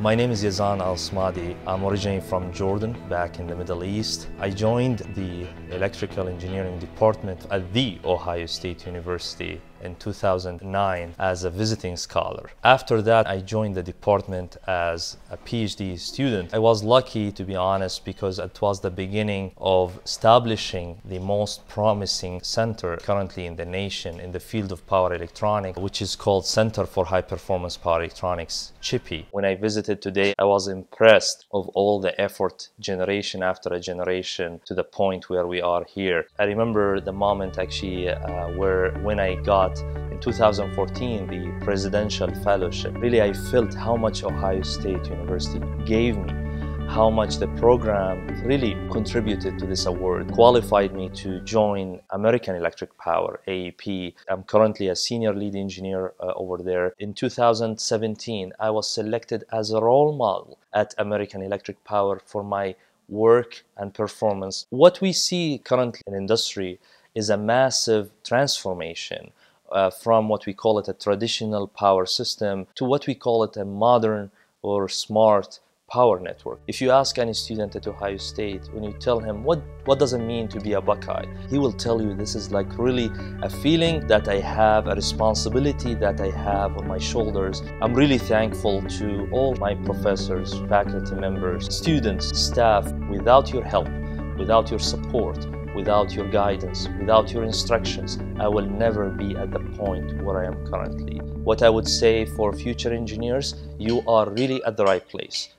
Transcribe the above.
My name is Yazan Alsmadi. I'm originally from Jordan, back in the Middle East. I joined the electrical engineering department at the Ohio State University in 2009 as a visiting scholar. After that, I joined the department as a PhD student. I was lucky, to be honest, because it was the beginning of establishing the most promising center currently in the nation in the field of power electronics, which is called Center for High Performance Power Electronics, CHPPE. When I visited today, I was impressed of all the effort generation after a generation to the point where we are here. I remember the moment actually uh, where when I got in 2014 the presidential fellowship. Really, I felt how much Ohio State University gave me, how much the program really contributed to this award, qualified me to join American Electric Power, AEP. I'm currently a senior lead engineer uh, over there. In 2017, I was selected as a role model at American Electric Power for my work and performance. What we see currently in industry is a massive transformation uh, from what we call it a traditional power system to what we call it a modern or smart power network. If you ask any student at Ohio State, when you tell him what, what does it mean to be a Buckeye, he will tell you this is like really a feeling that I have, a responsibility that I have on my shoulders. I'm really thankful to all my professors, faculty members, students, staff. Without your help, without your support, without your guidance, without your instructions, I will never be at the point where I am currently. What I would say for future engineers, you are really at the right place.